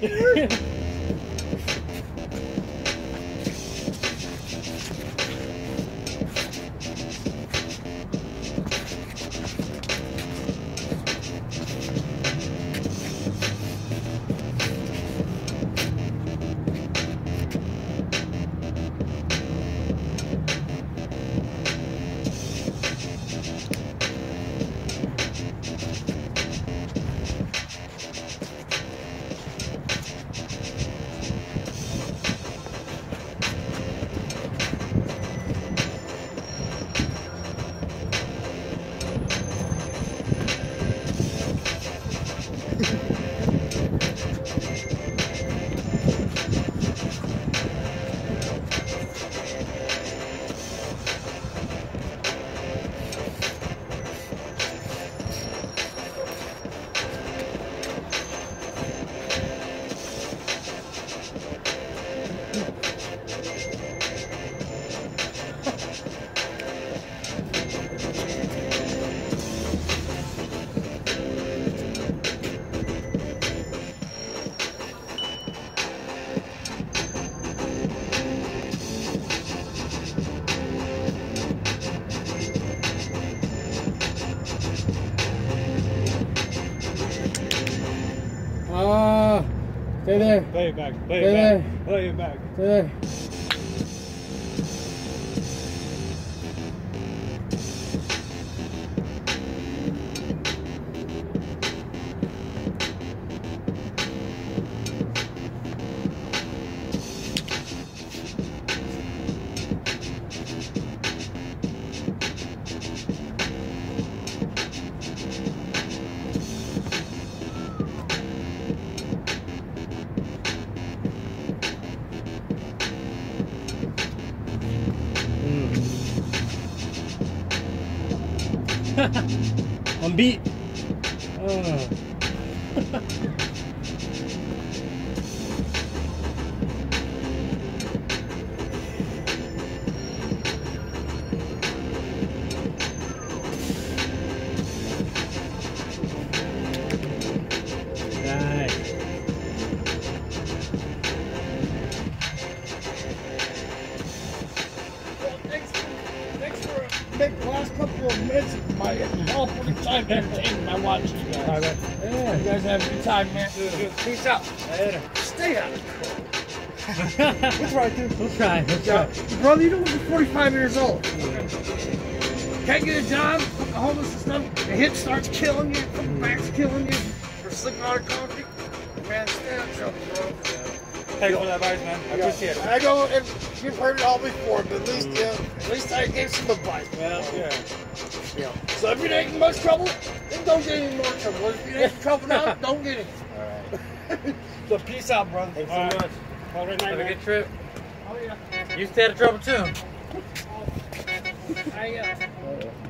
Yeah. Ah, stay there. Play it back. Play Stay it there. back. Play it back. Stay there. On beat. Oh. last couple of minutes of my awful time entertaining my watching you guys. Yeah. You guys have a good time, man. Peace out. Later. Stay out of trouble. We'll try to. We'll try. We'll Yeah, try. brother, you don't look 45 years old. Can't get a job, fucking homeless and stuff. The hit starts killing you, the back's killing you. We're sleeping on a concrete. Man, stay out of trouble, bro. Thanks for that advice, man. I appreciate it. I know, and you've heard it all before, but at least, yeah, at least I gave some advice. Well, yeah. Yeah. So if you're not in much trouble, then don't get any more trouble. If you're in trouble now, don't get it. All right. so peace out, brother. Thanks All so right. much. Have a great night, Have a good trip. Oh yeah. You stay out of trouble too. I uh.